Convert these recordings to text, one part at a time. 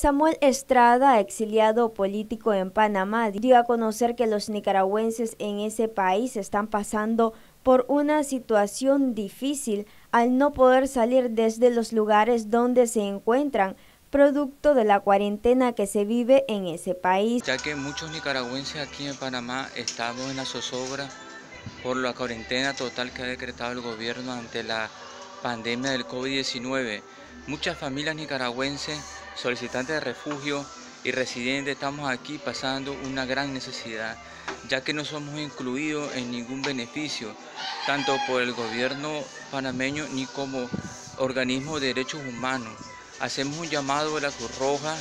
Samuel Estrada, exiliado político en Panamá, dio a conocer que los nicaragüenses en ese país están pasando por una situación difícil al no poder salir desde los lugares donde se encuentran, producto de la cuarentena que se vive en ese país. Ya que muchos nicaragüenses aquí en Panamá estamos en la zozobra por la cuarentena total que ha decretado el gobierno ante la pandemia del COVID-19. Muchas familias nicaragüenses solicitantes de refugio y residentes estamos aquí pasando una gran necesidad, ya que no somos incluidos en ningún beneficio, tanto por el gobierno panameño ni como organismo de derechos humanos. Hacemos un llamado a la Cruz Roja,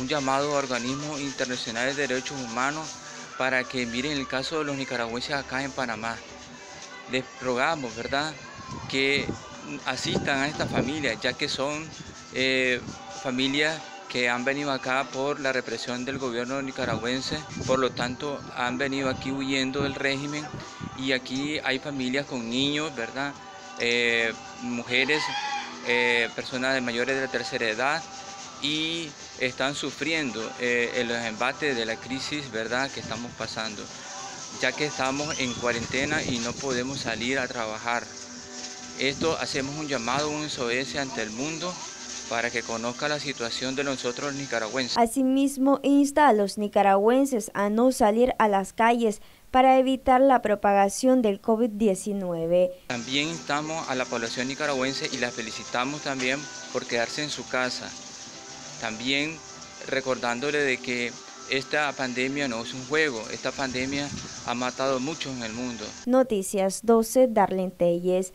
un llamado a organismos internacionales de derechos humanos para que miren el caso de los nicaragüenses acá en Panamá. Les rogamos, ¿verdad?, que asistan a esta familia, ya que son eh, familias que han venido acá por la represión del gobierno nicaragüense, por lo tanto han venido aquí huyendo del régimen y aquí hay familias con niños, ¿verdad? Eh, mujeres, eh, personas de mayores de la tercera edad y están sufriendo eh, el embate de la crisis, ¿verdad? Que estamos pasando, ya que estamos en cuarentena y no podemos salir a trabajar. Esto hacemos un llamado, un SOS ante el mundo para que conozca la situación de nosotros nicaragüenses. Asimismo, insta a los nicaragüenses a no salir a las calles para evitar la propagación del COVID-19. También instamos a la población nicaragüense y la felicitamos también por quedarse en su casa. También recordándole de que esta pandemia no es un juego, esta pandemia ha matado a muchos en el mundo. Noticias 12, Darlene Telles.